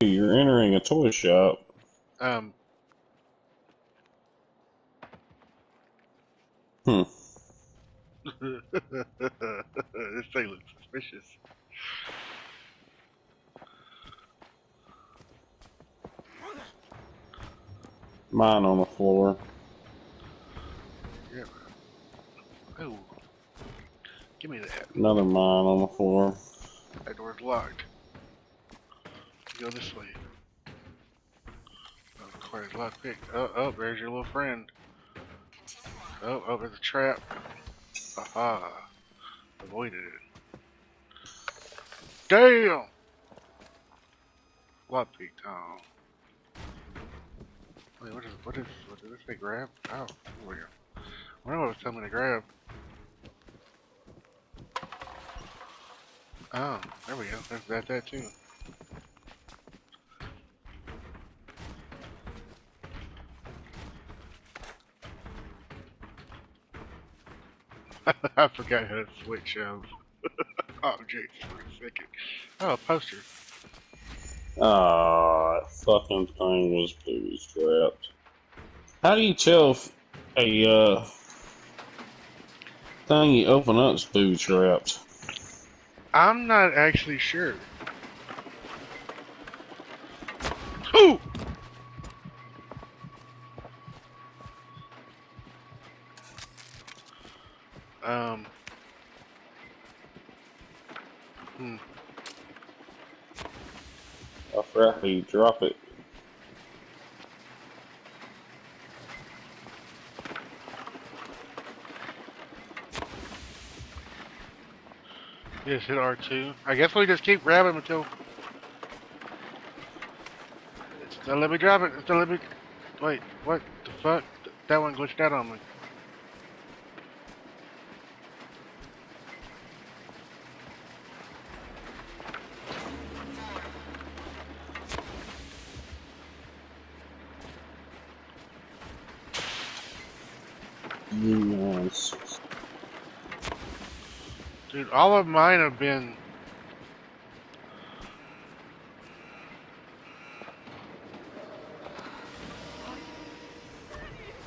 You're entering a toy shop. Um, Hmm. this thing looks suspicious. Mine on the floor. Yeah. Oh, give me that. Another mine on the floor. That door's locked. Go this way. Oh, quite lot. Oh, oh, there's your little friend. Oh, oh, there's a trap. Aha. Avoided it. Damn! Lot picked, oh. Wait, what is, what is, what did this say grab? Oh, weird. I wonder what was telling me to grab. Oh, there we go. That's that, that too. I forgot how to switch um, objects for a second. Oh, a poster. Ah, that fucking thing was booby trapped. How do you tell if a uh, thing you open up is booby trapped? I'm not actually sure. Ooh! Um. Hmm. I forgot how you drop it. Just hit R2. I guess we just keep grabbing until. It's not let me drop it. It's not let me. Wait, what the fuck? That one glitched out on me. Yes. Dude, all of mine have been.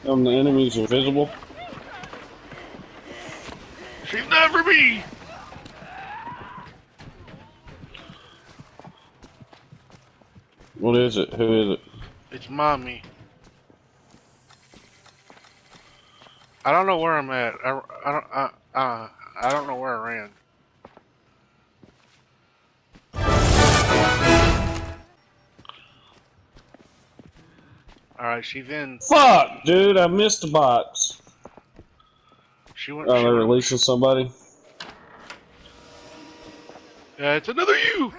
Um, the enemy's invisible. She's not for me! What is it? Who is it? It's mommy. I don't know where I'm at. I, I don't. I, uh, I don't know where I ran. All right, she's in. Fuck, dude! I missed the box. She went. Oh, they're went releasing somebody. yeah, it's another you.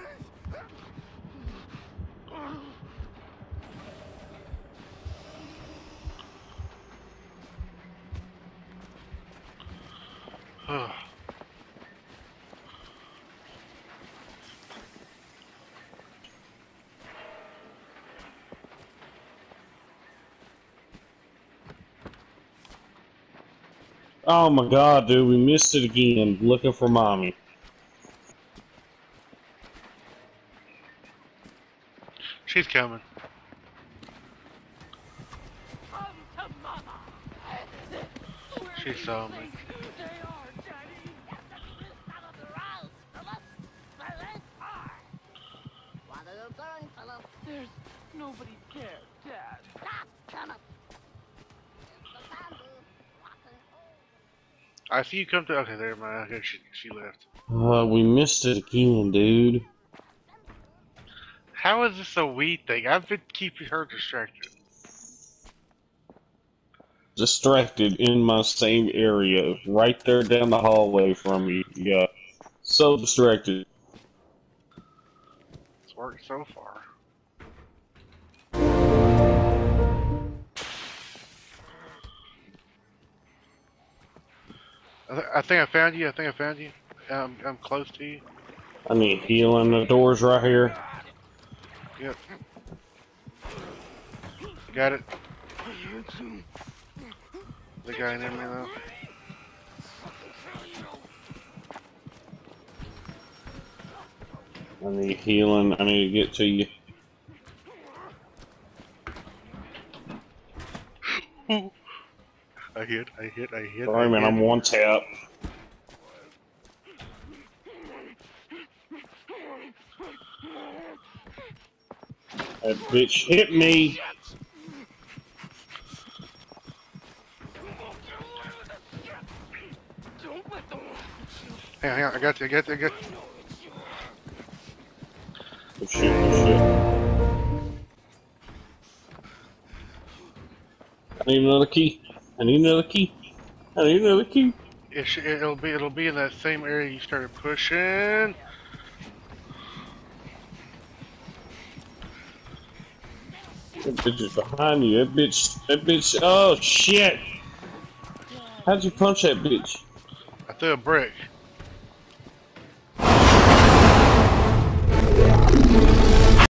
Ah. Oh my god, dude! We missed it again. Looking for mommy. She's coming. She saw me. There's nobody there, Dad. I see you come to. Okay, there, my. Okay, she she left. Uh, we missed it again, dude. How is this a weed thing? I've been keeping her distracted. Distracted in my same area, right there down the hallway from you. Yeah, so distracted. It's worked so far. I, th I, think I found you. I think I found you. I'm, I'm close to you. I need healing. The door's right here. Yep. Got it. The guy near me though. I need healing. I need to get to you. hit, I hit, I hit. Sorry, I man. hit. I'm one tap. That bitch hit me. Don't let them. Hang on, hang on, I got you, I got you, I got you. Oh shit, oh shit. I need another key. I need another key. I need another key. It sh it'll be, it'll be in that same area you started pushing. That bitch is behind you. That bitch. That bitch. Oh shit. How'd you punch that bitch? I threw a brick.